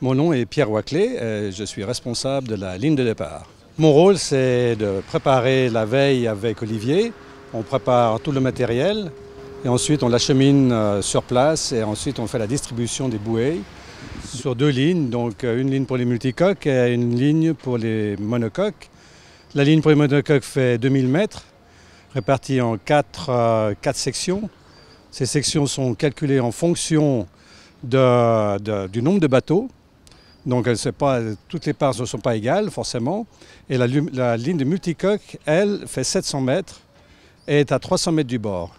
Mon nom est Pierre Waclé et je suis responsable de la ligne de départ. Mon rôle, c'est de préparer la veille avec Olivier. On prépare tout le matériel et ensuite on l'achemine euh, sur place et ensuite on fait la distribution des bouées sur deux lignes, donc euh, une ligne pour les multicoques et une ligne pour les monocoques. La ligne pour les monocoques fait 2000 mètres, répartie en quatre, euh, sections. Ces sections sont calculées en fonction du nombre de bateaux. Donc toutes les parts ne sont pas égales forcément. Et la, ligne de multicoque, elle, fait 700 mètres et est à 300 mètres du bord.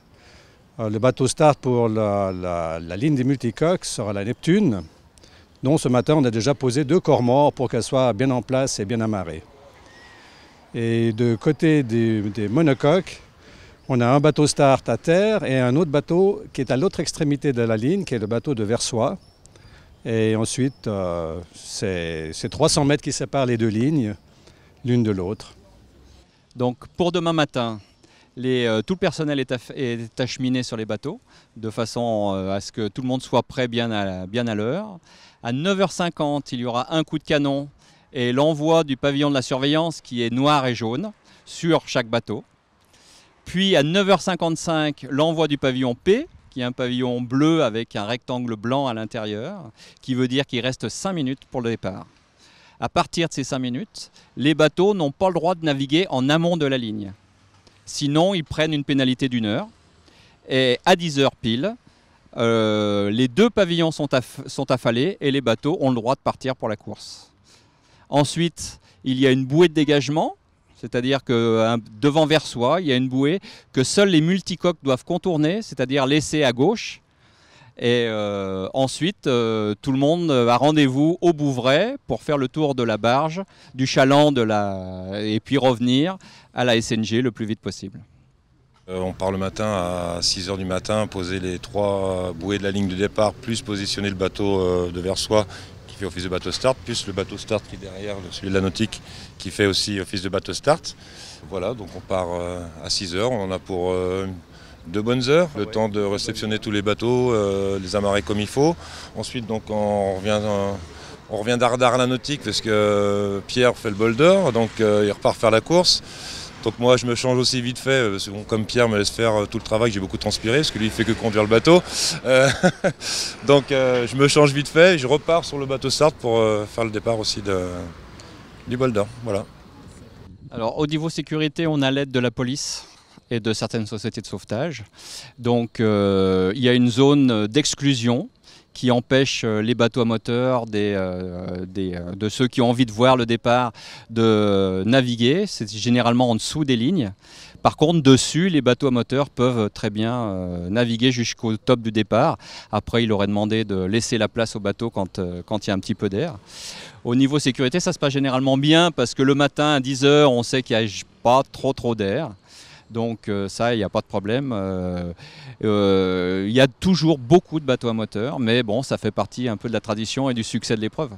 Euh, le bateau start pour la ligne des multicoques sera la Neptune, dont ce matin on a déjà posé deux corps morts pour qu'elle soit bien en place et bien amarrée. Et de côté des, des monocoques, on a un bateau start à terre et un autre bateau qui est à l'autre extrémité de la ligne, qui est le bateau de Versoix. Et ensuite, euh, c'est c'est 300 mètres qui séparent les deux lignes, l'une de l'autre. Donc pour demain matin, euh, tout le personnel est acheminé sur les bateaux de façon euh, à ce que tout le monde soit prêt bien à, bien à l'heure. À 9h50, il y aura un coup de canon et l'envoi du pavillon de la surveillance qui est noir et jaune sur chaque bateau. Puis à 9h55, l'envoi du pavillon P, qui est un pavillon bleu avec un rectangle blanc à l'intérieur, qui veut dire qu'il reste 5 minutes pour le départ. À partir de ces 5 minutes, les bateaux n'ont pas le droit de naviguer en amont de la ligne. Sinon, ils prennent une pénalité d'une heure. Et à 10 heures pile, euh, les deux pavillons sont, aff- sont affalés et les bateaux ont le droit de partir pour la course. Ensuite, il y a une bouée de dégagement, c'est-à-dire que devant Versoix, il y a une bouée que seuls les multicoques doivent contourner, c'est-à-dire laisser à gauche. Et euh, ensuite, euh, tout le monde a rendez-vous au Bouvray pour faire le tour de la barge, du chaland et puis revenir à la SNG le plus vite possible. Euh, on part le matin à 6h du matin, poser les trois bouées de la ligne de départ, plus positionner le bateau de Versoix fait office de bateau start, plus le bateau start qui est derrière, celui de la nautique qui fait aussi office de bateau start. Voilà, donc on part euh, à 6h, on en a pour euh, deux bonnes heures, le temps de réceptionner tous les bateaux, euh, les amarrer comme il faut. Ensuite, donc on revient... on revient d'Ardard à la nautique parce que Pierre fait le boulder, donc il repart faire la course. Donc moi je me change aussi vite fait, euh, comme Pierre me laisse faire euh, tout le travail, j'ai beaucoup transpiré, parce que lui il fait que conduire le bateau. Euh, donc je me change vite fait, et je repars sur le bateau start pour faire le départ aussi de, du boulder. Voilà. Alors au niveau sécurité, on a l'aide de la police et de certaines sociétés de sauvetage. Donc il y a une zone d'exclusion qui empêche euh, les bateaux à moteur des, euh, des, euh, de ceux qui ont envie de voir le départ de naviguer. C'est généralement en dessous des lignes. Par contre, dessus, les bateaux à moteur peuvent très bien naviguer jusqu'au top du départ. Après, il aurait demandé de laisser la place au bateau quand, quand il y a un petit peu d'air. Au niveau sécurité, ça se passe généralement bien parce que le matin à 10h, on sait qu'il n'y a pas trop trop d'air. Donc euh, ça, il n'y a pas de problème. Euh, euh, Il y a toujours beaucoup de bateaux à moteur, mais bon, ça fait partie un peu de la tradition et du succès de l'épreuve.